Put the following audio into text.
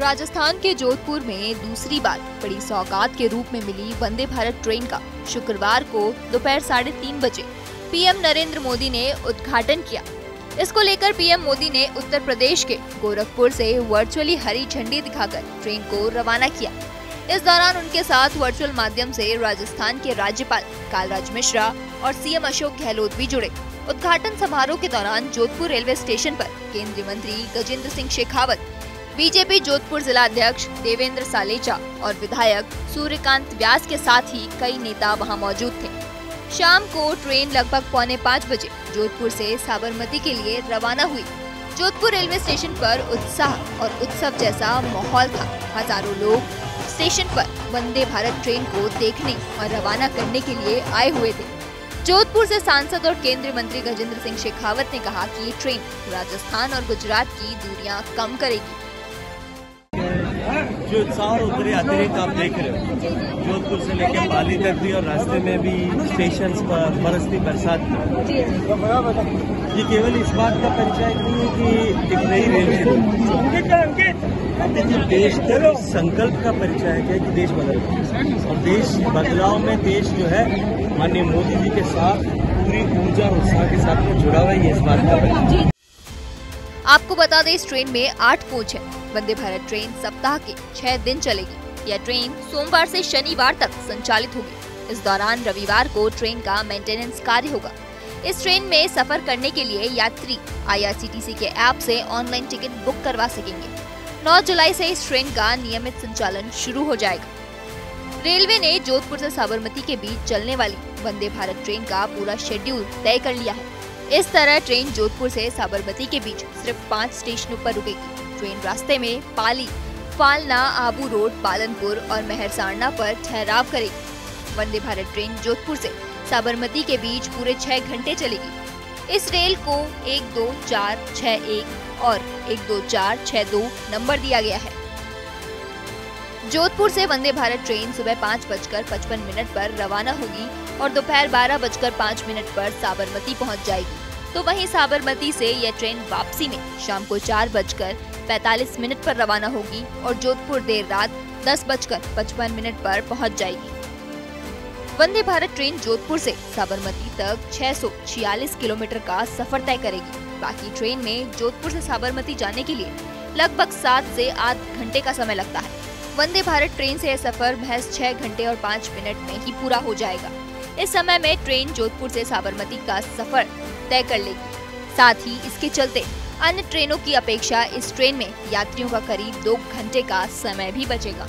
राजस्थान के जोधपुर में दूसरी बार बड़ी सौगात के रूप में मिली वंदे भारत ट्रेन का। शुक्रवार को दोपहर साढ़े तीन बजे पीएम नरेंद्र मोदी ने उद्घाटन किया। इसको लेकर पीएम मोदी ने उत्तर प्रदेश के गोरखपुर से वर्चुअली हरी झंडी दिखाकर ट्रेन को रवाना किया। इस दौरान उनके साथ वर्चुअल माध्यम से राजस्थान के राज्यपाल कालराज मिश्रा और सीएम अशोक गहलोत भी जुड़े। उद्घाटन समारोह के दौरान जोधपुर रेलवे स्टेशन पर केंद्रीय मंत्री गजेंद्र सिंह शेखावत बीजेपी जोधपुर जिला अध्यक्ष देवेंद्र सालेचा और विधायक सूर्यकांत व्यास के साथ ही कई नेता वहाँ मौजूद थे। शाम को ट्रेन लगभग पौने पाँच बजे जोधपुर से साबरमती के लिए रवाना हुई। जोधपुर रेलवे स्टेशन पर उत्साह और उत्सव जैसा माहौल था। हज़ारों लोग स्टेशन पर वंदे भारत ट्रेन को देखने और रवाना करने के लिए आए हुए थे। जोधपुर से सांसद और केंद्रीय मंत्री गजेंद्र सिंह शेखावत ने कहा कि ये ट्रेन राजस्थान और गुजरात की दूरियाँ कम करेगी। जो उत्साह और उतरे अतिरिक्त आप देख रहे हो जोधपुर से लेकर पाली तक भी और रास्ते में भी स्टेशन पर बरसती बरसात में। ये केवल इस बात का परिचय नहीं है कि एक नई रेल देखिए देश के संकल्प का परिचय है कि देश बदल रहा है। और देश बदलाव में देश जो है माननीय मोदी जी के साथ पूरी ऊर्जा और उत्साह के साथ में जुड़ा हुआ है ये इस बात का परिचय आपको बता दें, इस ट्रेन में आठ कोच है। वंदे भारत ट्रेन सप्ताह के छह दिन चलेगी। यह ट्रेन सोमवार से शनिवार तक संचालित होगी। इस दौरान रविवार को ट्रेन का मेंटेनेंस कार्य होगा। इस ट्रेन में सफ़र करने के लिए यात्री आईआरसीटीसी के ऐप से ऑनलाइन टिकट बुक करवा सकेंगे। 9 जुलाई से इस ट्रेन का नियमित संचालन शुरू हो जाएगा। रेलवे ने जोधपुर से साबरमती के बीच चलने वाली वंदे भारत ट्रेन का पूरा शेड्यूल तय कर लिया है। इस तरह ट्रेन जोधपुर से साबरमती के बीच सिर्फ़ पाँच स्टेशनों पर रुकेगी। ट्रेन रास्ते में पाली फालना आबू रोड, पालनपुर और मेहरसाणा पर ठहराव करेगी। वंदे भारत ट्रेन जोधपुर से साबरमती के बीच पूरे छह घंटे चलेगी। इस रेल को एक दो चार छह एक और एक दो चार छह दो नंबर दिया गया है। जोधपुर से वंदे भारत ट्रेन सुबह पाँच बजकर पचपन मिनट पर रवाना होगी। और दोपहर बारह बजकर पाँच मिनट पर साबरमती पहुँच जाएगी। तो वहीं साबरमती से यह ट्रेन वापसी में शाम को चार बजकर पैतालीस मिनट पर रवाना होगी और जोधपुर देर रात दस बजकर पचपन मिनट पर पहुँच जाएगी। वंदे भारत ट्रेन जोधपुर से साबरमती तक छह सौ छियालीस किलोमीटर का सफ़र तय करेगी। बाकी ट्रेन में जोधपुर से साबरमती जाने के लिए लगभग सात से आठ घंटे का समय लगता है। वंदे भारत ट्रेन से यह सफ़र महज छह घंटे और पाँच मिनट में ही पूरा हो जाएगा। इस समय में ट्रेन जोधपुर से साबरमती का सफ़र तय कर लेगी। साथ ही इसके चलते अन्य ट्रेनों की अपेक्षा इस ट्रेन में यात्रियों का करीब दो घंटे का समय भी बचेगा।